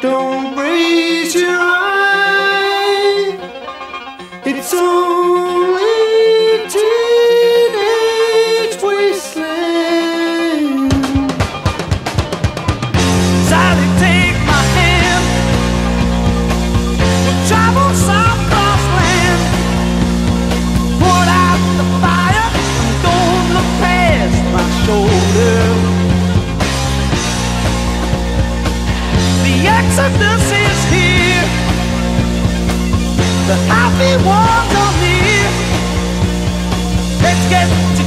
don't happy ones on me. Let's get